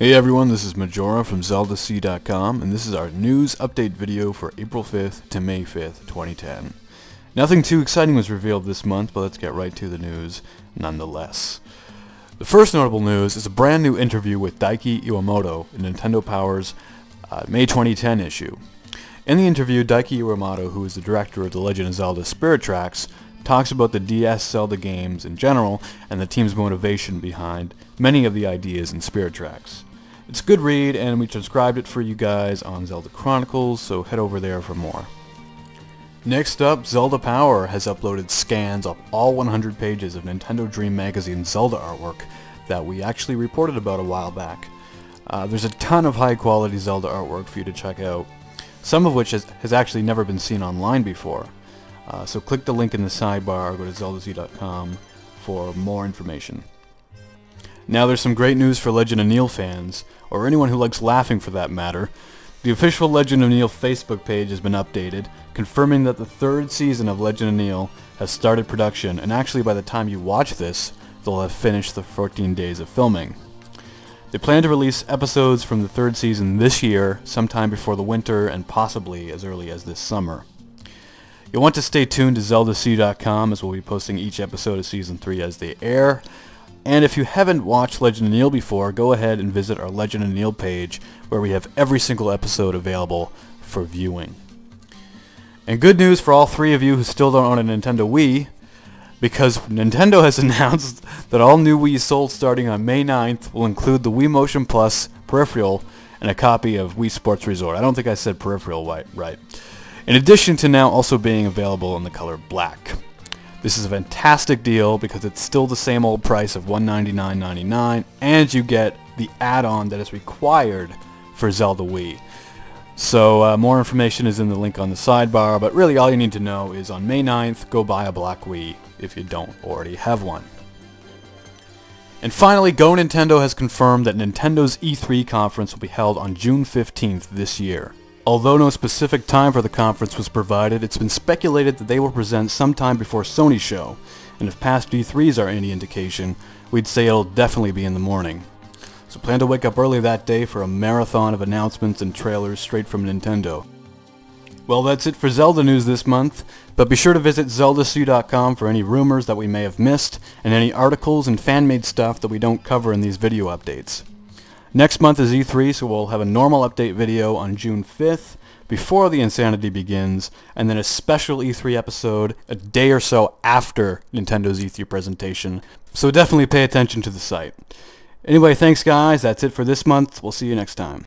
Hey everyone, this is Majora from ZeldaC.com, and this is our news update video for April 5th to May 5th, 2010. Nothing too exciting was revealed this month, but let's get right to the news nonetheless. The first notable news is a brand new interview with Daiki Iwamoto in Nintendo Power's uh, May 2010 issue. In the interview, Daiki Iwamoto, who is the director of The Legend of Zelda Spirit Tracks, talks about the DS Zelda games in general and the team's motivation behind many of the ideas in Spirit Tracks. It's a good read and we transcribed it for you guys on Zelda Chronicles, so head over there for more. Next up, Zelda Power has uploaded scans of all 100 pages of Nintendo Dream Magazine Zelda artwork that we actually reported about a while back. Uh, there's a ton of high quality Zelda artwork for you to check out, some of which has, has actually never been seen online before. Uh, so click the link in the sidebar or go to zeldac.com for more information. Now there's some great news for Legend of Neil fans, or anyone who likes laughing for that matter. The official Legend of Neil Facebook page has been updated, confirming that the third season of Legend of Neil has started production, and actually by the time you watch this, they'll have finished the 14 days of filming. They plan to release episodes from the third season this year, sometime before the winter, and possibly as early as this summer. You'll want to stay tuned to ZeldaC.com as we'll be posting each episode of Season 3 as they air. And if you haven't watched Legend of Neil before, go ahead and visit our Legend of Neil page where we have every single episode available for viewing. And good news for all three of you who still don't own a Nintendo Wii, because Nintendo has announced that all new Wii sold starting on May 9th will include the Wii Motion Plus peripheral and a copy of Wii Sports Resort. I don't think I said peripheral right. In addition to now also being available in the color black. This is a fantastic deal because it's still the same old price of $199.99 and you get the add-on that is required for Zelda Wii. So uh, more information is in the link on the sidebar, but really all you need to know is on May 9th, go buy a black Wii if you don't already have one. And finally, Go Nintendo has confirmed that Nintendo's E3 conference will be held on June 15th this year. Although no specific time for the conference was provided, it's been speculated that they will present sometime before Sony's show, and if past E3s are any indication, we'd say it'll definitely be in the morning. So plan to wake up early that day for a marathon of announcements and trailers straight from Nintendo. Well, that's it for Zelda news this month, but be sure to visit ZeldaC.com for any rumors that we may have missed, and any articles and fan-made stuff that we don't cover in these video updates. Next month is E3, so we'll have a normal update video on June 5th, before the insanity begins, and then a special E3 episode a day or so after Nintendo's E3 presentation. So definitely pay attention to the site. Anyway, thanks guys, that's it for this month. We'll see you next time.